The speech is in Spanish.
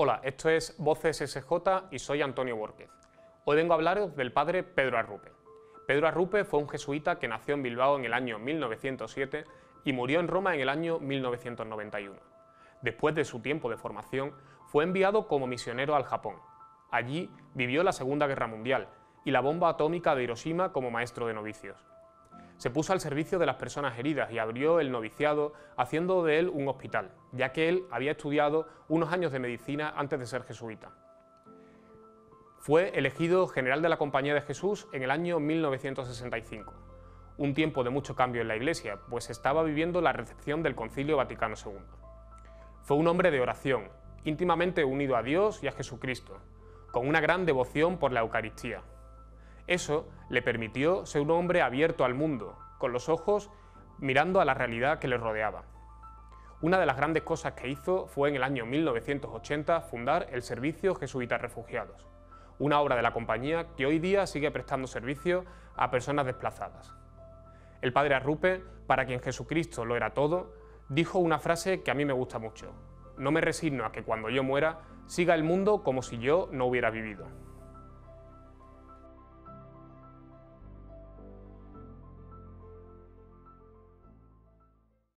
Hola, esto es Voces SJ y soy Antonio Borquez. Hoy vengo a hablaros del padre Pedro Arrupe. Pedro Arrupe fue un jesuita que nació en Bilbao en el año 1907 y murió en Roma en el año 1991. Después de su tiempo de formación, fue enviado como misionero al Japón. Allí vivió la Segunda Guerra Mundial y la bomba atómica de Hiroshima como maestro de novicios. Se puso al servicio de las personas heridas y abrió el noviciado haciendo de él un hospital, ya que él había estudiado unos años de medicina antes de ser jesuita. Fue elegido general de la Compañía de Jesús en el año 1965, un tiempo de mucho cambio en la Iglesia, pues estaba viviendo la recepción del Concilio Vaticano II. Fue un hombre de oración, íntimamente unido a Dios y a Jesucristo, con una gran devoción por la Eucaristía. Eso le permitió ser un hombre abierto al mundo, con los ojos mirando a la realidad que le rodeaba. Una de las grandes cosas que hizo fue en el año 1980 fundar el Servicio Jesuitas Refugiados, una obra de la compañía que hoy día sigue prestando servicio a personas desplazadas. El padre Arrupe, para quien Jesucristo lo era todo, dijo una frase que a mí me gusta mucho. No me resigno a que cuando yo muera siga el mundo como si yo no hubiera vivido.